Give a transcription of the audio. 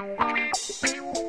Música